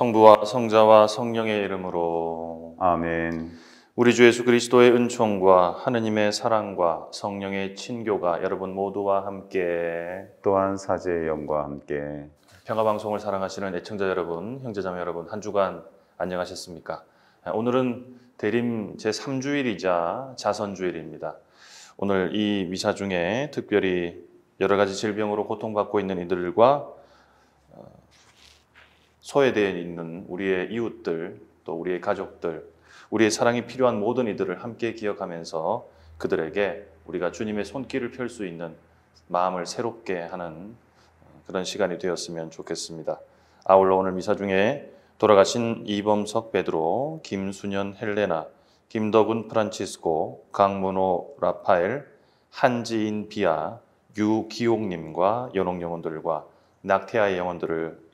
성부와 성자와 성령의 이름으로 아멘. 우리 주 예수 그리스도의 은총과 하느님의 사랑과 성령의 친교가 여러분 모두와 함께 또한 사제의 영과 함께 평화 방송을 사랑하시는 애청자 여러분, 형제자매 여러분 한 주간 안녕하셨습니까? 오늘은 대림 제 3주일이자 자선주일입니다. 오늘 이 미사 중에 특별히 여러 가지 질병으로 고통받고 있는 이들과 어, 소외되어 있는 우리의 이웃들, 또 우리의 가족들, 우리의 사랑이 필요한 모든 이들을 함께 기억하면서 그들에게 우리가 주님의 손길을 펼 수 있는 마음을 새롭게 하는 그런 시간이 되었으면 좋겠습니다. 아울러 오늘 미사 중에 돌아가신 이범석 베드로, 김순현 헬레나, 김덕훈 프란치스코, 강문호 라파엘, 한지인 비아, 유기옥님과 연옥 영혼들과 낙태아의 영혼들을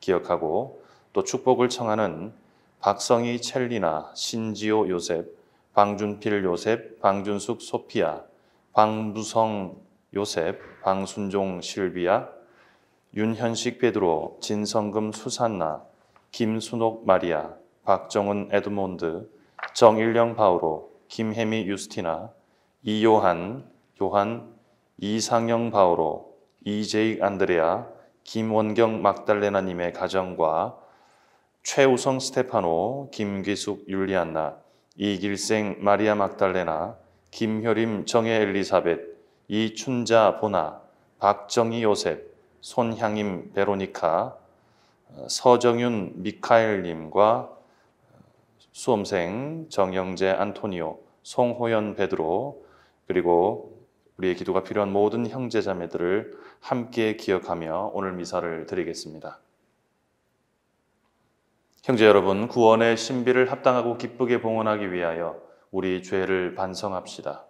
기억하고 또 축복을 청하는 박성희 첼리나, 신지호 요셉, 방준필 요셉, 방준숙 소피아, 방부성 요셉, 방순종 실비아, 윤현식 베드로, 진성금 수산나, 김순옥 마리아, 박정은 에드몬드, 정일령 바오로, 김혜미 유스티나, 이요한, 요한, 이상영 바오로, 이재익 안드레아, 김원경 막달레나님의 가정과 최우성 스테파노, 김기숙 율리안나, 이길생 마리아 막달레나, 김효림 정혜 엘리사벳, 이춘자 보나, 박정희 요셉, 손향임 베로니카, 서정윤 미카엘님과 수험생 정영재 안토니오, 송호연 베드로 그리고 우리의 기도가 필요한 모든 형제자매들을 함께 기억하며 오늘 미사를 드리겠습니다. 형제 여러분, 구원의 신비를 합당하고 기쁘게 봉헌하기 위하여 우리 죄를 반성합시다.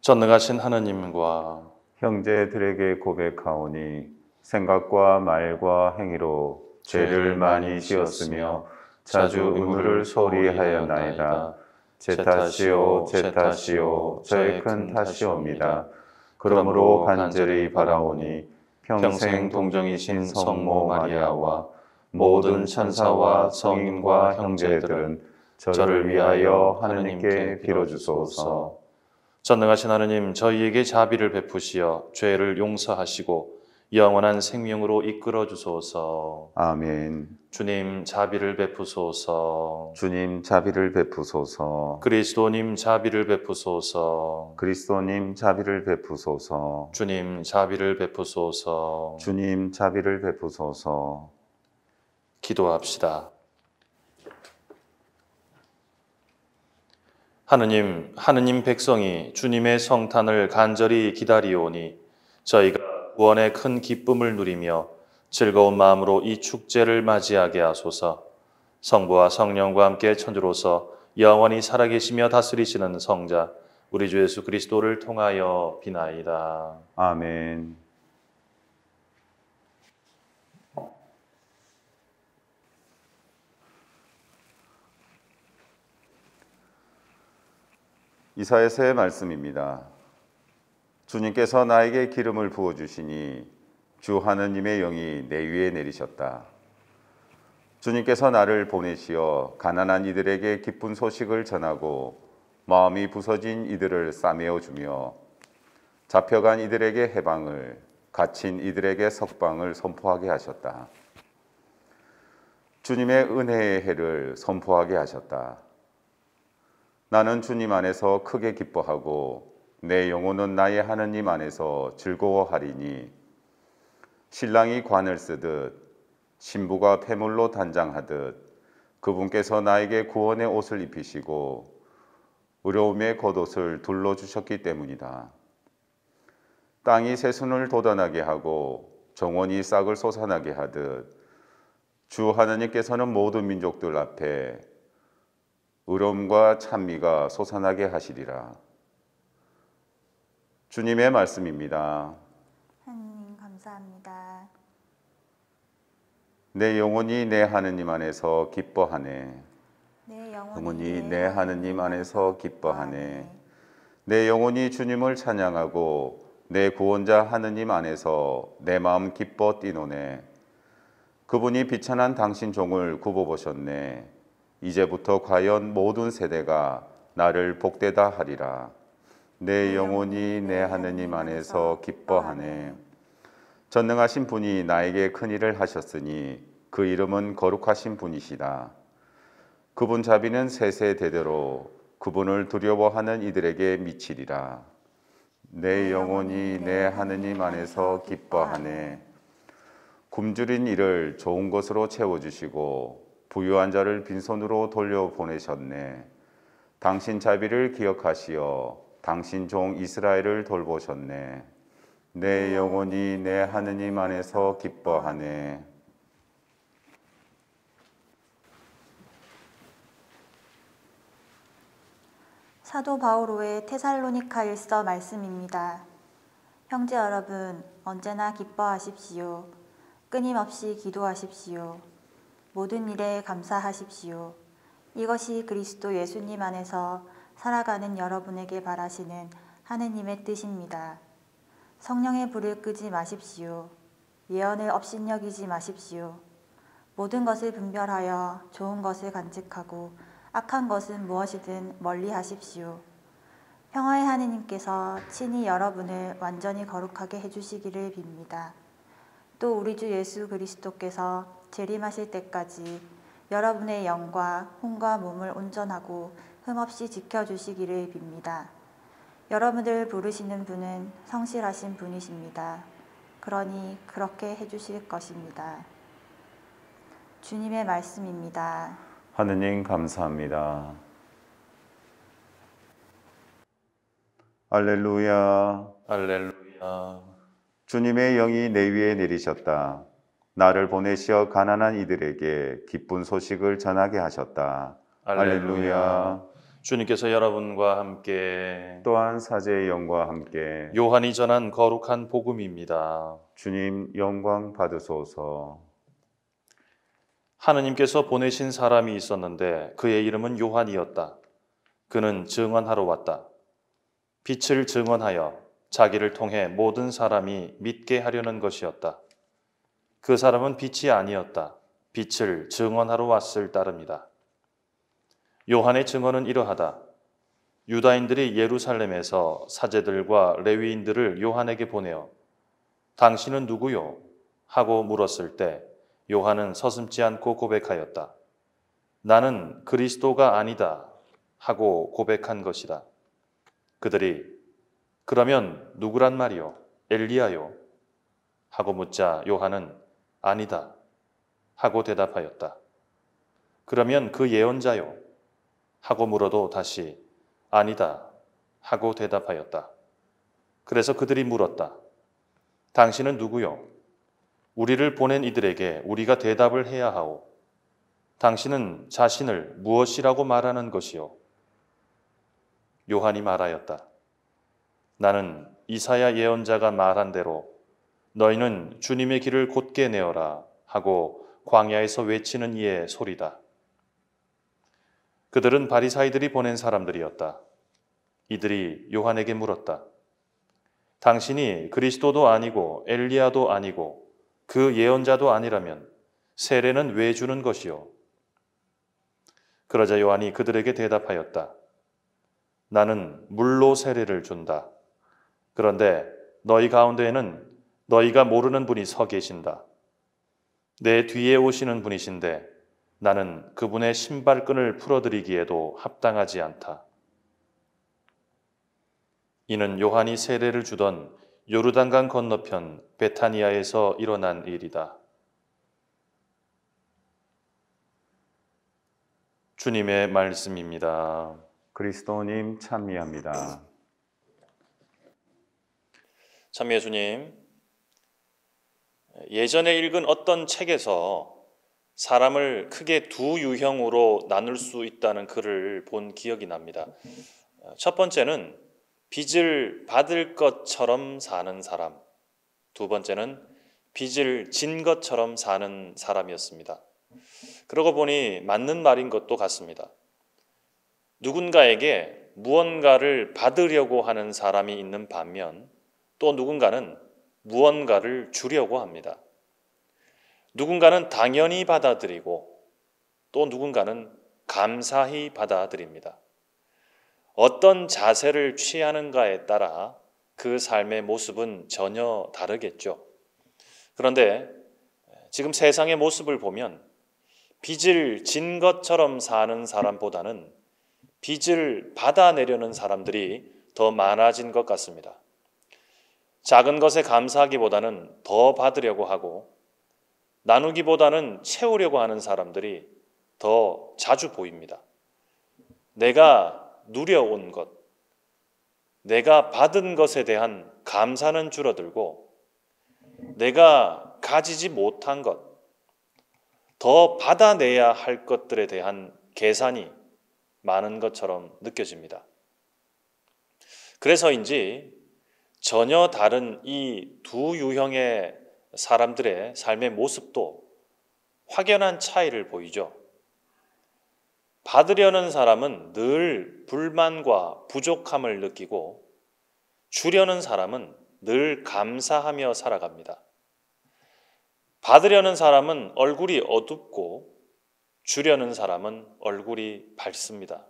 전능하신 하나님과 형제들에게 고백하오니 생각과 말과 행위로 죄를 많이 지었으며 자주 의무를 소홀히 하였나이다. 제 탓이요 제 탓이요 저의 큰 탓이옵니다. 그러므로 간절히 바라오니 평생 동정이신 성모 마리아와 모든 천사와 성인과 형제들은 저를 위하여 하느님께 빌어주소서. 전능하신 하느님 저희에게 자비를 베푸시어 죄를 용서하시고 영원한 생명으로 이끌어 주소서. 아멘. 주님 자비를 베푸소서. 주님 자비를 베푸소서. 그리스도님 자비를 베푸소서. 그리스도님 자비를 베푸소서. 주님 자비를 베푸소서. 주님 자비를 베푸소서. 기도합시다. 하느님, 하느님 백성이 주님의 성탄을 간절히 기다리오니 저희가 구원의 큰 기쁨을 누리며 즐거운 마음으로 이 축제를 맞이하게 하소서. 성부와 성령과 함께 천주로서 영원히 살아계시며 다스리시는 성자 우리 주 예수 그리스도를 통하여 비나이다. 아멘. 이사야서의 말씀입니다. 주님께서 나에게 기름을 부어 주시니 주 하느님의 영이 내 위에 내리셨다. 주님께서 나를 보내시어 가난한 이들에게 기쁜 소식을 전하고 마음이 부서진 이들을 싸매어 주며 잡혀간 이들에게 해방을 갇힌 이들에게 석방을 선포하게 하셨다. 주님의 은혜의 해를 선포하게 하셨다. 나는 주님 안에서 크게 기뻐하고 내 영혼은 나의 하느님 안에서 즐거워하리니 신랑이 관을 쓰듯 신부가 폐물로 단장하듯 그분께서 나에게 구원의 옷을 입히시고 의로움의 겉옷을 둘러 주셨기 때문이다. 땅이 새순을 돋아나게 하고 정원이 싹을 솟아나게 하듯 주 하나님께서는 모든 민족들 앞에 의로움과 찬미가 솟아나게 하시리라. 주님의 말씀입니다. 하나님 감사합니다. 내 영혼이 내 하느님 안에서 기뻐하네. 내 영혼이 내 하느님 안에서 기뻐하네. 내 영혼이 주님을 찬양하고 내 구원자 하느님 안에서 내 마음 기뻐 뛰노네. 그분이 비천한 당신 종을 굽어보셨네. 이제부터 과연 모든 세대가 나를 복되다 하리라. 내 영혼이 내 하느님 안에서 기뻐하네. 전능하신 분이 나에게 큰 일을 하셨으니 그 이름은 거룩하신 분이시다. 그분 자비는 세세대대로 그분을 두려워하는 이들에게 미치리라. 내 영혼이 내 하느님 안에서 기뻐하네. 굶주린 이를 좋은 것으로 채워주시고 부유한 자를 빈손으로 돌려보내셨네. 당신 자비를 기억하시어 당신 종 이스라엘을 돌보셨네. 내 영혼이 내 하느님 안에서 기뻐하네. 사도 바오로의 테살로니카 일서 말씀입니다. 형제 여러분, 언제나 기뻐하십시오. 끊임없이 기도하십시오. 모든 일에 감사하십시오. 이것이 그리스도 예수님 안에서 살아가는 여러분에게 바라시는 하느님의 뜻입니다. 성령의 불을 끄지 마십시오. 예언을 업신여기지 마십시오. 모든 것을 분별하여 좋은 것을 간직하고 악한 것은 무엇이든 멀리 하십시오. 평화의 하느님께서 친히 여러분을 완전히 거룩하게 해주시기를 빕니다. 또 우리 주 예수 그리스도께서 재림하실 때까지 여러분의 영과 혼과 몸을 온전하고 흠없이 지켜주시기를 빕니다. 여러분들 부르시는 분은 성실하신 분이십니다. 그러니 그렇게 해주실 것입니다. 주님의 말씀입니다. 하느님 감사합니다. 알렐루야. 할렐루야. 주님의 영이 내 위에 내리셨다. 나를 보내시어 가난한 이들에게 기쁜 소식을 전하게 하셨다. 할렐루야. 주님께서 여러분과 함께 또한 사제의 영과 함께 요한이 전한 거룩한 복음입니다. 주님 영광 받으소서. 하느님께서 보내신 사람이 있었는데 그의 이름은 요한이었다. 그는 증언하러 왔다. 빛을 증언하여 자기를 통해 모든 사람이 믿게 하려는 것이었다. 그 사람은 빛이 아니었다. 빛을 증언하러 왔을 따름이다. 요한의 증언은 이러하다. 유다인들이 예루살렘에서 사제들과 레위인들을 요한에게 보내어 당신은 누구요? 하고 물었을 때 요한은 서슴지 않고 고백하였다. 나는 그리스도가 아니다. 하고 고백한 것이다. 그들이 그러면 누구란 말이요? 엘리야요? 하고 묻자 요한은 아니다. 하고 대답하였다. 그러면 그 예언자요? 하고 물어도 다시 아니다. 하고 대답하였다. 그래서 그들이 물었다. 당신은 누구요? 우리를 보낸 이들에게 우리가 대답을 해야 하오. 당신은 자신을 무엇이라고 말하는 것이요? 요한이 말하였다. 나는 이사야 예언자가 말한 대로 너희는 주님의 길을 곧게 내어라 하고 광야에서 외치는 이의 소리다. 그들은 바리사이들이 보낸 사람들이었다. 이들이 요한에게 물었다. 당신이 그리스도도 아니고 엘리야도 아니고 그 예언자도 아니라면 세례는 왜 주는 것이요? 그러자 요한이 그들에게 대답하였다. 나는 물로 세례를 준다. 그런데 너희 가운데에는 너희가 모르는 분이 서 계신다. 내 뒤에 오시는 분이신데 나는 그분의 신발끈을 풀어드리기에도 합당하지 않다. 이는 요한이 세례를 주던 요르단강 건너편 베타니아에서 일어난 일이다. 주님의 말씀입니다. 그리스도님 찬미합니다. 참 예수님, 예전에 읽은 어떤 책에서 사람을 크게 두 유형으로 나눌 수 있다는 글을 본 기억이 납니다. 첫 번째는 빚을 받을 것처럼 사는 사람. 두 번째는 빚을 진 것처럼 사는 사람이었습니다. 그러고 보니 맞는 말인 것도 같습니다. 누군가에게 무언가를 받으려고 하는 사람이 있는 반면 또 누군가는 무언가를 주려고 합니다. 누군가는 당연히 받아들이고 또 누군가는 감사히 받아들입니다. 어떤 자세를 취하는가에 따라 그 삶의 모습은 전혀 다르겠죠. 그런데 지금 세상의 모습을 보면 빚을 진 것처럼 사는 사람보다는 빚을 받아내려는 사람들이 더 많아진 것 같습니다. 작은 것에 감사하기보다는 더 받으려고 하고 나누기보다는 채우려고 하는 사람들이 더 자주 보입니다. 내가 누려온 것, 내가 받은 것에 대한 감사는 줄어들고 내가 가지지 못한 것, 더 받아내야 할 것들에 대한 계산이 많은 것처럼 느껴집니다. 그래서인지 전혀 다른 이 두 유형의 사람들의 삶의 모습도 확연한 차이를 보이죠. 받으려는 사람은 늘 불만과 부족함을 느끼고 주려는 사람은 늘 감사하며 살아갑니다. 받으려는 사람은 얼굴이 어둡고 주려는 사람은 얼굴이 밝습니다.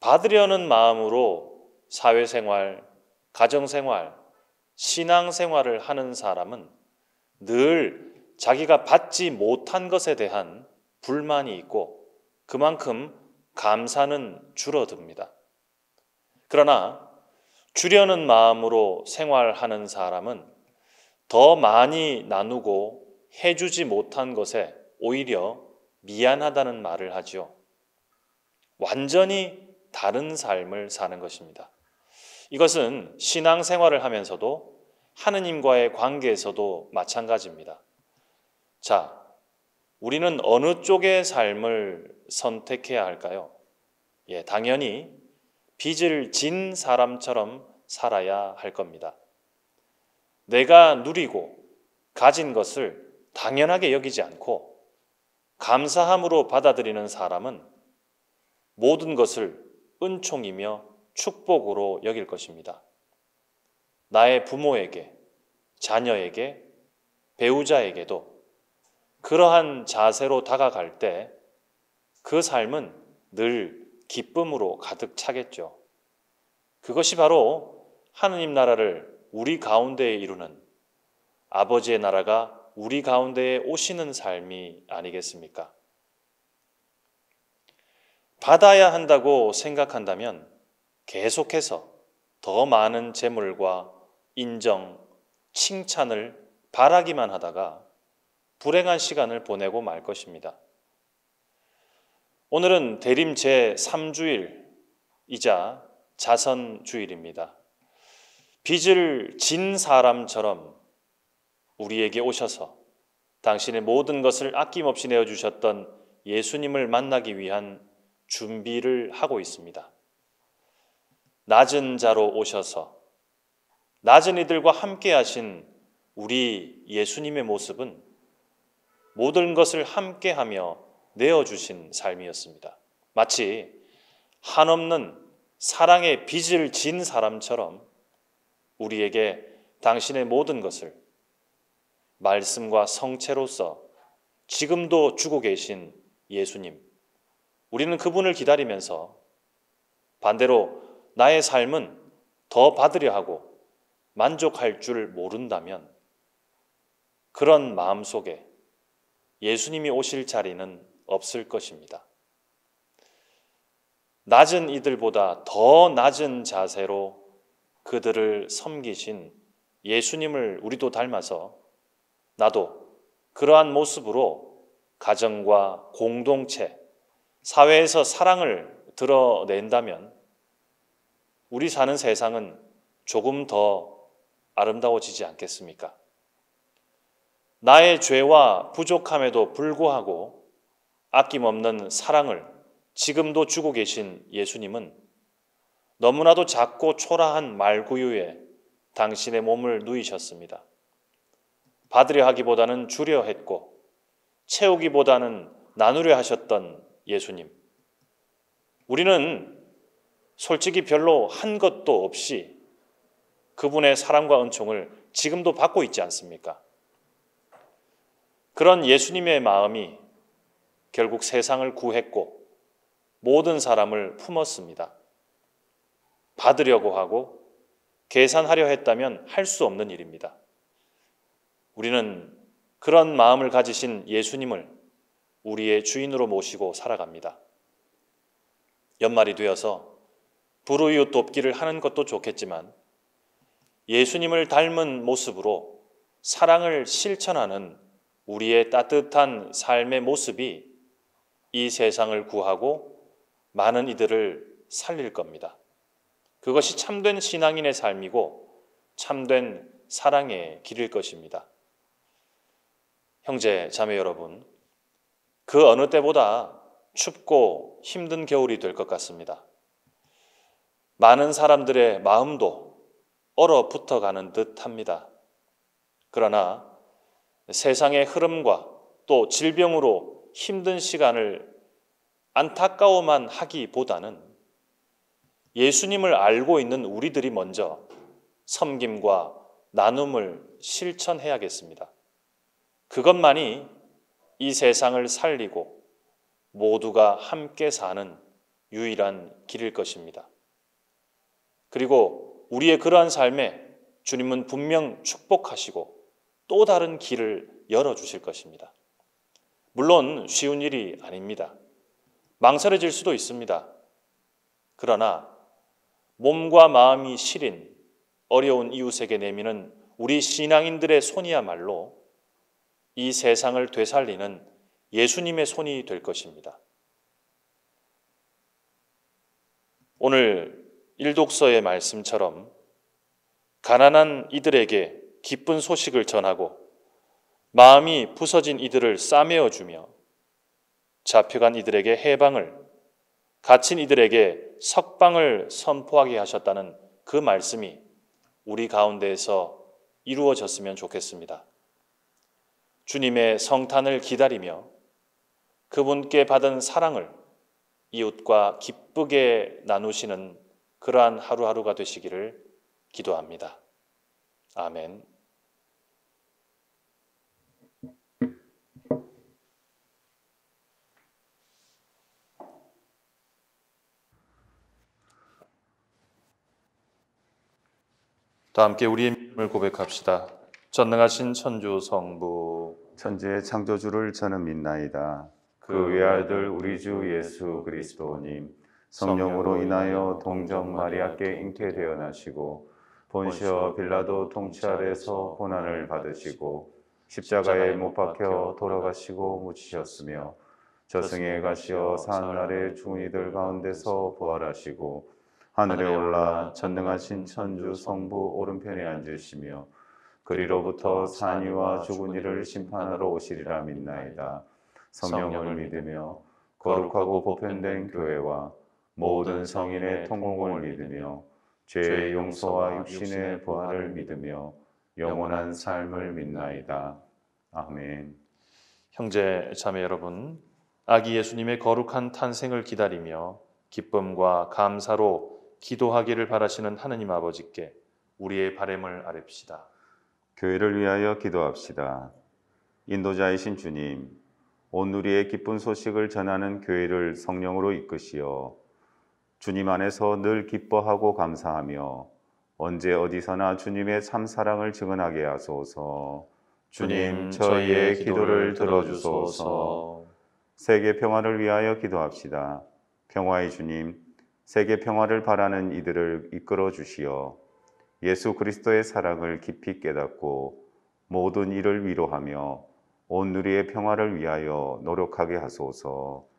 받으려는 마음으로 사회생활, 가정생활, 신앙생활을 하는 사람은 늘 자기가 받지 못한 것에 대한 불만이 있고 그만큼 감사는 줄어듭니다. 그러나 주려는 마음으로 생활하는 사람은 더 많이 나누고 해주지 못한 것에 오히려 미안하다는 말을 하지요. 완전히 다른 삶을 사는 것입니다. 이것은 신앙 생활을 하면서도 하느님과의 관계에서도 마찬가지입니다. 자, 우리는 어느 쪽의 삶을 선택해야 할까요? 예, 당연히 빚을 진 사람처럼 살아야 할 겁니다. 내가 누리고 가진 것을 당연하게 여기지 않고 감사함으로 받아들이는 사람은 모든 것을 은총이며 축복으로 여길 것입니다. 나의 부모에게, 자녀에게, 배우자에게도 그러한 자세로 다가갈 때 그 삶은 늘 기쁨으로 가득 차겠죠. 그것이 바로 하느님 나라를 우리 가운데에 이루는 아버지의 나라가 우리 가운데에 오시는 삶이 아니겠습니까? 받아야 한다고 생각한다면 계속해서 더 많은 재물과 인정, 칭찬을 바라기만 하다가 불행한 시간을 보내고 말 것입니다. 오늘은 대림 제 3주일이자 자선 주일입니다. 빚을 진 사람처럼 우리에게 오셔서 당신의 모든 것을 아낌없이 내어주셨던 예수님을 만나기 위한 준비를 하고 있습니다. 낮은 자로 오셔서 낮은 이들과 함께 하신 우리 예수님의 모습은 모든 것을 함께 하며 내어주신 삶이었습니다. 마치 한없는 사랑의 빚을 진 사람처럼 우리에게 당신의 모든 것을 말씀과 성체로서 지금도 주고 계신 예수님. 우리는 그분을 기다리면서 반대로 나의 삶은 더 받으려 하고 만족할 줄 모른다면 그런 마음 속에 예수님이 오실 자리는 없을 것입니다. 낮은 이들보다 더 낮은 자세로 그들을 섬기신 예수님을 우리도 닮아서 나도 그러한 모습으로 가정과 공동체, 사회에서 사랑을 드러낸다면 우리 사는 세상은 조금 더 아름다워지지 않겠습니까? 나의 죄와 부족함에도 불구하고 아낌없는 사랑을 지금도 주고 계신 예수님은 너무나도 작고 초라한 말구유에 당신의 몸을 누이셨습니다. 받으려 하기보다는 주려 했고 채우기보다는 나누려 하셨던 예수님. 우리는 솔직히 별로 한 것도 없이 그분의 사랑과 은총을 지금도 받고 있지 않습니까? 그런 예수님의 마음이 결국 세상을 구했고 모든 사람을 품었습니다. 받으려고 하고 계산하려 했다면 할 수 없는 일입니다. 우리는 그런 마음을 가지신 예수님을 우리의 주인으로 모시고 살아갑니다. 연말이 되어서 불우이웃 돕기를 하는 것도 좋겠지만 예수님을 닮은 모습으로 사랑을 실천하는 우리의 따뜻한 삶의 모습이 이 세상을 구하고 많은 이들을 살릴 겁니다. 그것이 참된 신앙인의 삶이고 참된 사랑의 길일 것입니다. 형제, 자매 여러분, 그 어느 때보다 춥고 힘든 겨울이 될 것 같습니다. 많은 사람들의 마음도 얼어붙어 가는 듯 합니다. 그러나 세상의 흐름과 또 질병으로 힘든 시간을 안타까워만 하기보다는 예수님을 알고 있는 우리들이 먼저 섬김과 나눔을 실천해야겠습니다. 그것만이 이 세상을 살리고 모두가 함께 사는 유일한 길일 것입니다. 그리고 우리의 그러한 삶에 주님은 분명 축복하시고 또 다른 길을 열어주실 것입니다. 물론 쉬운 일이 아닙니다. 망설여질 수도 있습니다. 그러나 몸과 마음이 시린 어려운 이웃에게 내미는 우리 신앙인들의 손이야말로 이 세상을 되살리는 예수님의 손이 될 것입니다. 오늘 일독서의 말씀처럼 가난한 이들에게 기쁜 소식을 전하고 마음이 부서진 이들을 싸매어 주며 잡혀간 이들에게 해방을 갇힌 이들에게 석방을 선포하게 하셨다는 그 말씀이 우리 가운데에서 이루어졌으면 좋겠습니다. 주님의 성탄을 기다리며 그분께 받은 사랑을 이웃과 기쁘게 나누시는 그러한 하루하루가 되시기를 기도합니다. 아멘. 다 함께 우리의 믿음을 고백합시다. 전능하신 천주 성부 천지의 창조주를 저는 믿나이다. 그 외아들 우리 주 예수 그리스도님 성령으로 인하여 동정 마리아께 잉태되어 나시고 본시어 빌라도 통치 아래서 고난을 받으시고 십자가에 못 박혀 돌아가시고 묻히셨으며 저승에 가시어 사하늘의 죽은 이들 가운데서 부활하시고 하늘에 올라 전능하신 천주 성부 오른편에 앉으시며 그리로부터 산이와 죽은 이를 심판하러 오시리라 믿나이다. 성령을 믿으며 거룩하고 보편된 교회와 모든 성인의 통공을 믿으며 죄의 용서와 육신의 부활을 믿으며 영원한 삶을 믿나이다. 아멘. 형제 자매 여러분, 아기 예수님의 거룩한 탄생을 기다리며 기쁨과 감사로 기도하기를 바라시는 하느님 아버지께 우리의 바램을 아뢰시다. 교회를 위하여 기도합시다. 인도자이신 주님, 온 누리의 기쁜 소식을 전하는 교회를 성령으로 이끄시어 주님 안에서 늘 기뻐하고 감사하며 언제 어디서나 주님의 참 사랑을 증언하게 하소서. 주님, 저희의 기도를 들어주소서. 세계 평화를 위하여 기도합시다. 평화의 주님, 세계 평화를 바라는 이들을 이끌어 주시어 예수 그리스도의 사랑을 깊이 깨닫고 모든 일을 위로하며 온 누리의 평화를 위하여 노력하게 하소서.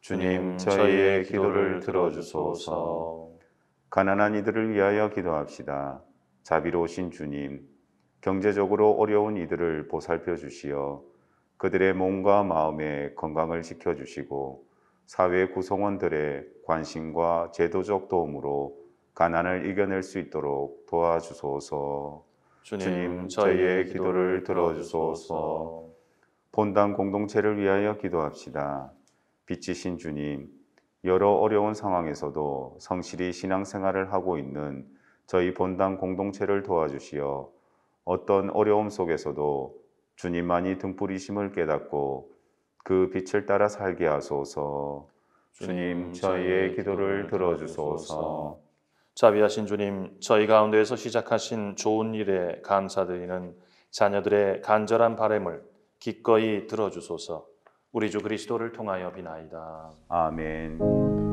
주님, 저희의 기도를 들어주소서. 가난한 이들을 위하여 기도합시다. 자비로우신 주님, 경제적으로 어려운 이들을 보살펴 주시어 그들의 몸과 마음의 건강을 지켜 주시고 사회 구성원들의 관심과 제도적 도움으로 가난을 이겨낼 수 있도록 도와주소서. 주님, 저희의 기도를 들어주소서. 본당 공동체를 위하여 기도합시다. 빛이신 주님, 여러 어려운 상황에서도 성실히 신앙생활을 하고 있는 저희 본당 공동체를 도와주시어 어떤 어려움 속에서도 주님만이 등불이심을 깨닫고 그 빛을 따라 살게 하소서. 주님, 저희의 기도를 들어주소서. 자비하신 주님, 저희 가운데에서 시작하신 좋은 일에 감사드리는 자녀들의 간절한 바램을 기꺼이 들어주소서. 우리 주 그리스도를 통하여 비나이다. 아멘.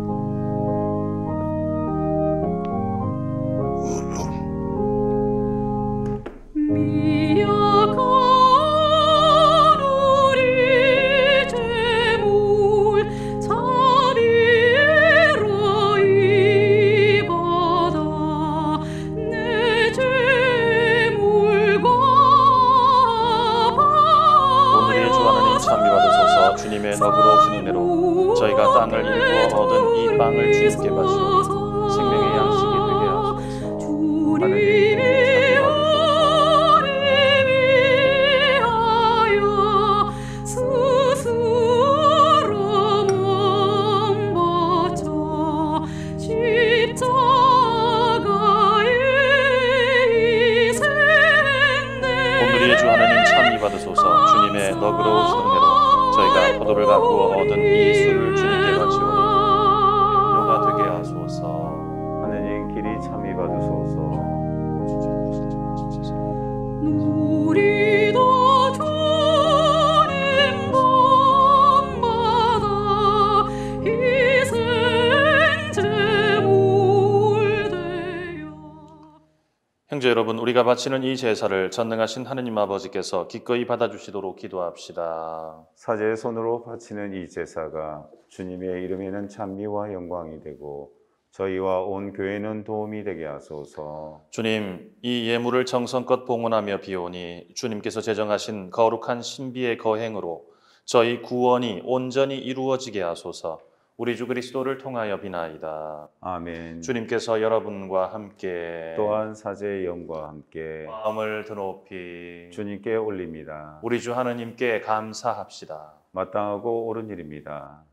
형제 여러분, 우리가 바치는 이 제사를 전능하신 하느님 아버지께서 기꺼이 받아주시도록 기도합시다. 사제의 손으로 바치는 이 제사가 주님의 이름에는 찬미와 영광이 되고 저희와 온 교회는 도움이 되게 하소서. 주님, 이 예물을 정성껏 봉헌하며 비오니 주님께서 제정하신 거룩한 신비의 거행으로 저희 구원이 온전히 이루어지게 하소서. 우리 주 그리스도를 통하여 비나이다. 아멘. 주님께서 여러분과 함께 또한 사제의 영과 함께 마음을 드높이 주님께 올립니다. 우리 주 하느님께 감사합시다. 마땅하고 옳은 일입니다.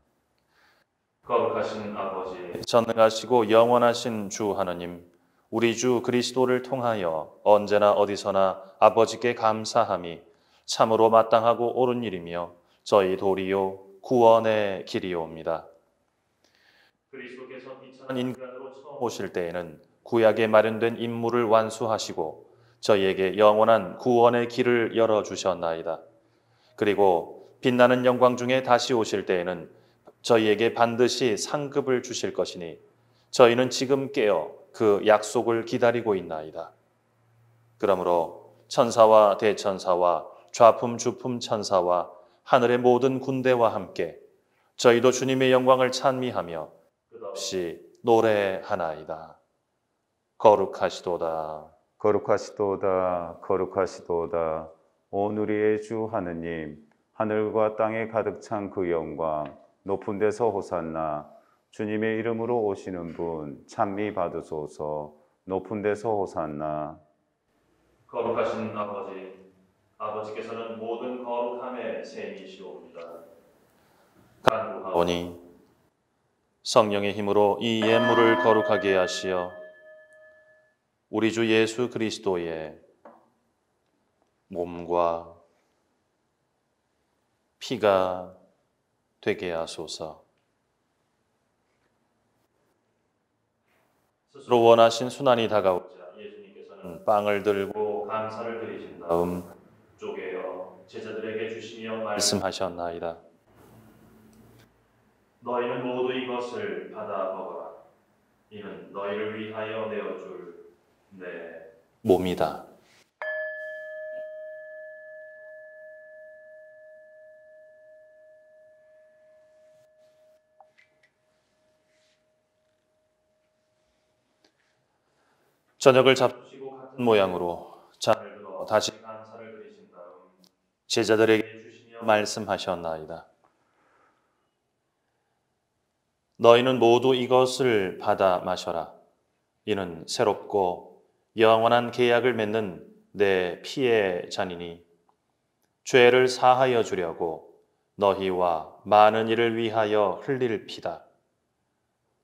거룩하신 아버지, 전능하시고 영원하신 주 하나님, 우리 주 그리스도를 통하여 언제나 어디서나 아버지께 감사함이 참으로 마땅하고 옳은 일이며 저희 도리요 구원의 길이옵니다. 그리스도께서 비천한 인간으로 처음 오실 때에는 구약에 마련된 임무를 완수하시고 저희에게 영원한 구원의 길을 열어 주셨나이다. 그리고 빛나는 영광 중에 다시 오실 때에는 저희에게 반드시 상급을 주실 것이니 저희는 지금 깨어 그 약속을 기다리고 있나이다. 그러므로 천사와 대천사와 좌품 주품 천사와 하늘의 모든 군대와 함께 저희도 주님의 영광을 찬미하며 끝없이 노래하나이다. 거룩하시도다. 거룩하시도다, 거룩하시도다. 온 우리의 주 하느님, 하늘과 땅에 가득 찬 그 영광, 높은 데서 호산나, 주님의 이름으로 오시는 분, 찬미 받으소서, 높은 데서 호산나. 거룩하신 아버지, 아버지께서는 모든 거룩함의 셈이시옵니다. 간구하오니 성령의 힘으로 이 예물을 거룩하게 하시어 우리 주 예수 그리스도의 몸과 피가 되게 하소서. 스스로 원하신 순환이 다가오자 예수님께서는 빵을 들고 감사를 드리신 다음 쪼개어 제자들에게 주시며 말씀하셨나이다. 너희는 모두 이것을 받아 먹어라. 이는 너희를 위하여 내어줄 내 몸이다. 저녁을 잡수시고 같은 모양으로 잔을 들어 다시 감사를 드리신 다음 제자들에게 주시며 말씀하셨나이다. 너희는 모두 이것을 받아 마셔라. 이는 새롭고 영원한 계약을 맺는 내 피의 잔이니 죄를 사하여 주려고 너희와 많은 이를 위하여 흘릴 피다.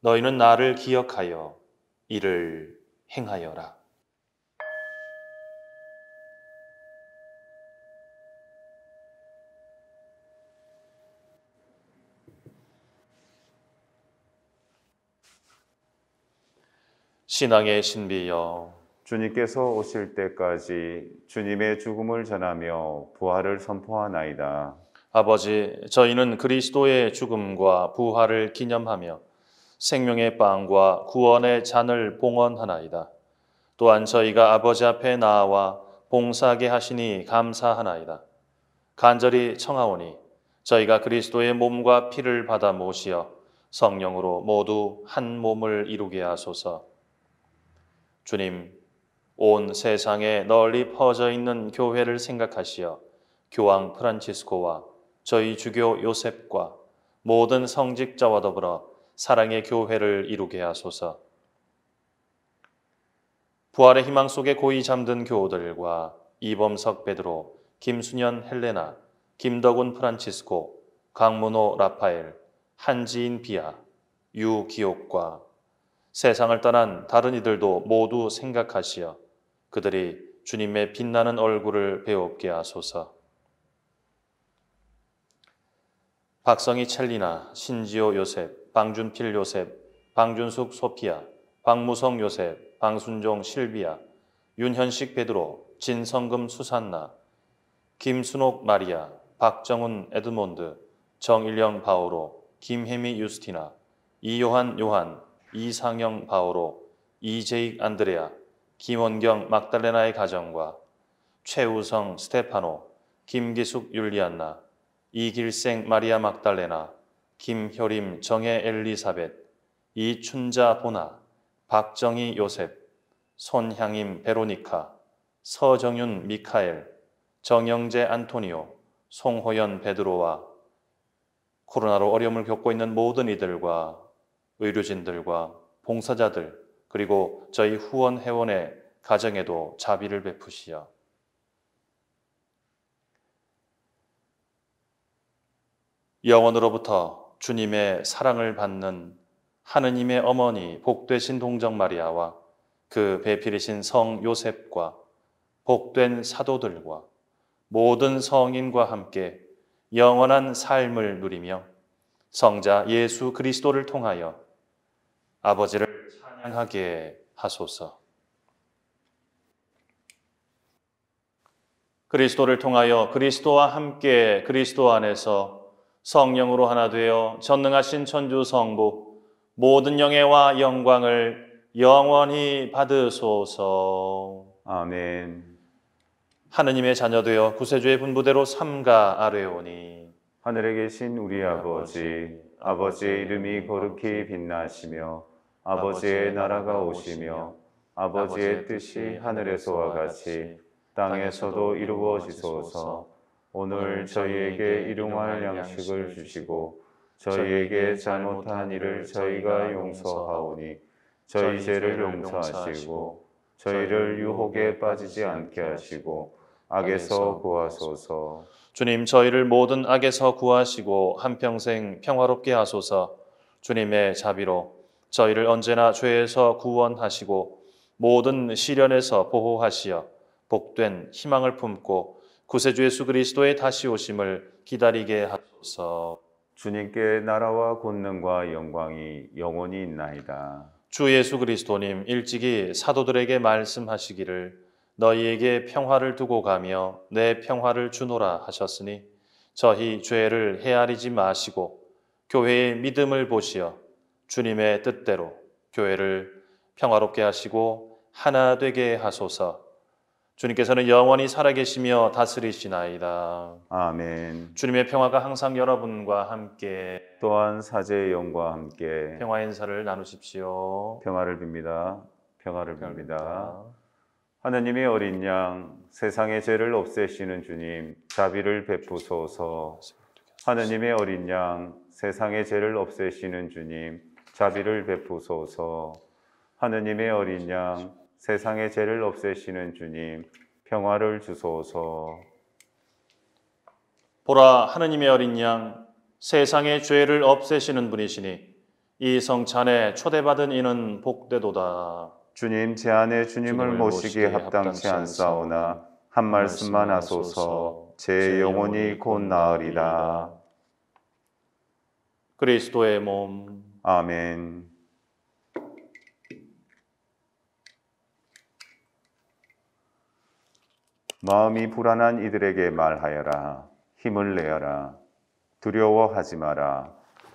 너희는 나를 기억하여 이를 행하여라. 신앙의 신비여 주님께서 오실 때까지 주님의 죽음을 전하며 부활을 선포하나이다. 아버지, 저희는 그리스도의 죽음과 부활을 기념하며 생명의 빵과 구원의 잔을 봉헌하나이다. 또한 저희가 아버지 앞에 나와 봉사하게 하시니 감사하나이다. 간절히 청하오니 저희가 그리스도의 몸과 피를 받아 모시어 성령으로 모두 한 몸을 이루게 하소서. 주님, 온 세상에 널리 퍼져 있는 교회를 생각하시어 교황 프란치스코와 저희 주교 요셉과 모든 성직자와 더불어 사랑의 교회를 이루게 하소서. 부활의 희망 속에 고이 잠든 교우들과 이범석 베드로, 김순현 헬레나, 김덕훈 프란치스코, 강문호 라파엘, 한지인 비아, 유기옥과 세상을 떠난 다른 이들도 모두 생각하시어 그들이 주님의 빛나는 얼굴을 배웁게 하소서. 박성희 첼리나, 신지호 요셉, 방준필 요셉, 방준숙 소피아, 박무성 요셉, 방순종 실비아, 윤현식 베드로, 진성금 수산나, 김순옥 마리아, 박정훈 에드몬드, 정일영 바오로, 김혜미 유스티나, 이요한 요한, 이상영 바오로, 이재익 안드레아, 김원경 막달레나의 가정과 최우성 스테파노, 김기숙 율리안나, 이길생 마리아 막달레나, 김효림 정혜 엘리사벳, 이춘자 보나, 박정희 요셉, 손향임 베로니카, 서정윤 미카엘, 정영재 안토니오, 송호연 베드로와 코로나로 어려움을 겪고 있는 모든 이들과 의료진들과 봉사자들 그리고 저희 후원 회원의 가정에도 자비를 베푸시어 영원으로부터 주님의 사랑을 받는 하느님의 어머니 복되신 동정 마리아와 그 배필이신 성 요셉과 복된 사도들과 모든 성인과 함께 영원한 삶을 누리며 성자 예수 그리스도를 통하여 아버지를 찬양하게 하소서. 그리스도를 통하여 그리스도와 함께 그리스도 안에서 성령으로 하나 되어 전능하신 천주 성부 모든 영예와 영광을 영원히 받으소서. 아멘. 하느님의 자녀 되어 구세주의 분부대로 삼가 아뢰오니 하늘에 계신 우리 아버지, 아버지의 이름이 거룩히 빛나시며 아버지의 나라가 오시며 아버지의 뜻이 하늘에서와 같이 땅에서도 이루어지소서. 오늘 저희에게 일용할 양식을 주시고 저희에게 잘못한 일을 저희가 용서하오니 저희 죄를 용서하시고 저희를 유혹에 빠지지 않게 하시고 악에서 구하소서. 주님 저희를 모든 악에서 구하시고 한평생 평화롭게 하소서 주님의 자비로 저희를 언제나 죄에서 구원하시고 모든 시련에서 보호하시어 복된 희망을 품고 구세주 예수 그리스도의 다시 오심을 기다리게 하소서 주님께 나라와 권능과 영광이 영원히 있나이다. 주 예수 그리스도님 일찍이 사도들에게 말씀하시기를 너희에게 평화를 두고 가며 내 평화를 주노라 하셨으니 저희 죄를 헤아리지 마시고 교회의 믿음을 보시어 주님의 뜻대로 교회를 평화롭게 하시고 하나 되게 하소서. 주님께서는 영원히 살아계시며 다스리시나이다. 아멘. 주님의 평화가 항상 여러분과 함께 또한 사제의 영과 함께 평화 인사를 나누십시오. 평화를 빕니다. 평화를 빕니다. 하느님의 어린 양, 세상의 죄를 없애시는 주님, 자비를 베푸소서. 하느님의 어린 양, 세상의 죄를 없애시는 주님, 자비를 베푸소서. 하느님의 어린 양, 세상의 죄를 없애시는 주님, 평화를 주소서. 보라 하느님의 어린 양 세상의 죄를 없애시는 분이시니 이 성찬에 초대받은 이는 복되도다. 주님 제 안에 주님을 모시기 합당치 않사오나 한 말씀만 하소서 제 영혼이 곧 나으리라. 그리스도의 몸 아멘. 마음이 불안한 이들에게 말하여라. 힘을 내어라. 두려워하지 마라.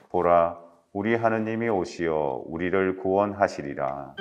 보라, 우리 하느님이 오시어 우리를 구원하시리라.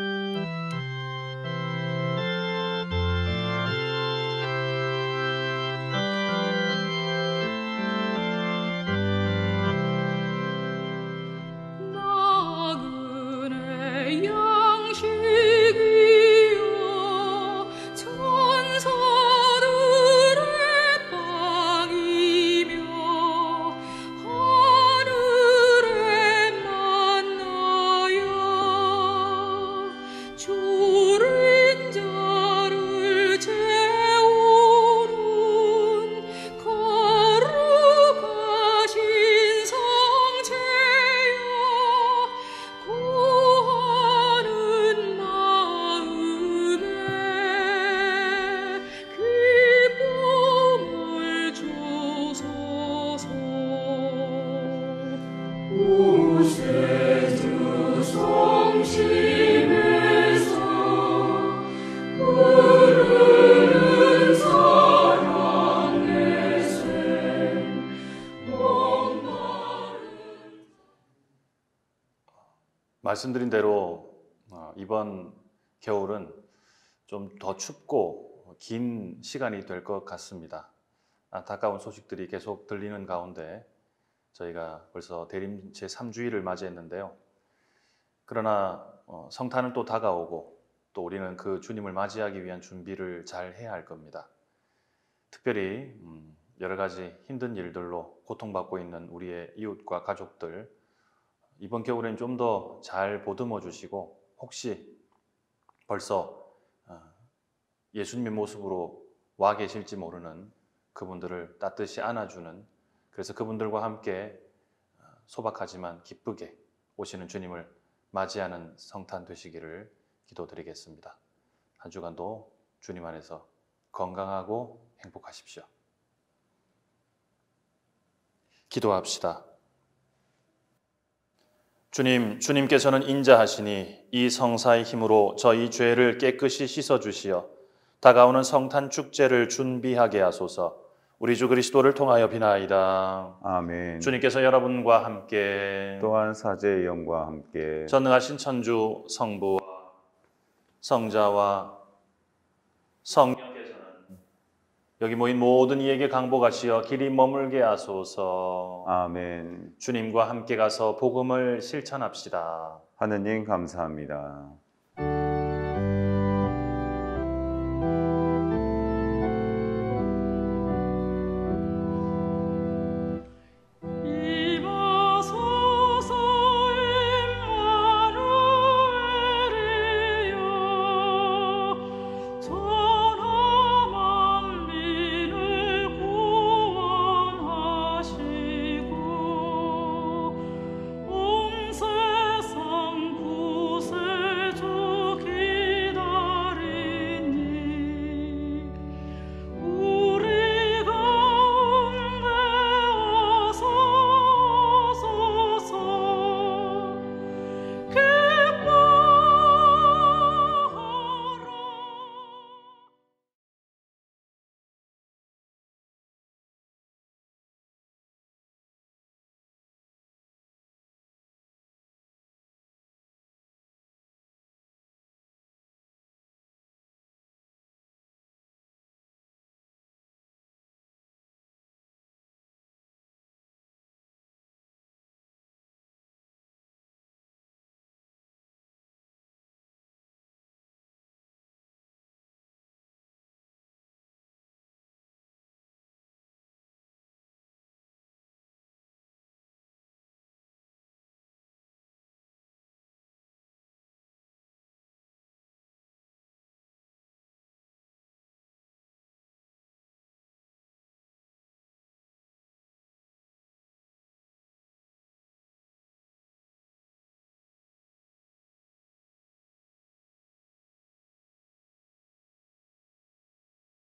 말씀드린 대로 어, 이번 겨울은 좀 더 춥고 긴 시간이 될 것 같습니다. 안타까운 소식들이 계속 들리는 가운데 저희가 벌써 대림 제 3주일을 맞이했는데요. 그러나 어, 성탄은 또 다가오고 또 우리는 그 주님을 맞이하기 위한 준비를 잘 해야 할 겁니다. 특별히 음, 여러 가지 힘든 일들로 고통받고 있는 우리의 이웃과 가족들 이번 겨울엔 좀 더 잘 보듬어 주시고 혹시 벌써 어, 예수님의 모습으로 와 계실지 모르는 그분들을 따뜻이 안아주는 그래서 그분들과 함께 어, 소박하지만 기쁘게 오시는 주님을 맞이하는 성탄 되시기를 기도드리겠습니다. 한 주간도 주님 안에서 건강하고 행복하십시오. 기도합시다. 주님, 주님께서는 인자하시니 이 성사의 힘으로 저희 죄를 깨끗이 씻어 주시어 다가오는 성탄 축제를 준비하게 하소서. 우리 주 그리스도를 통하여 비나이다. 아멘. 주님께서 여러분과 함께 또한 사제의 영과 함께 전능하신 천주 성부와 성자와 성령께서는 여기 모인 모든 이에게 강복하시어 길이 머물게 하소서. 아멘. 주님과 함께 가서 복음을 실천합시다. 하느님 감사합니다.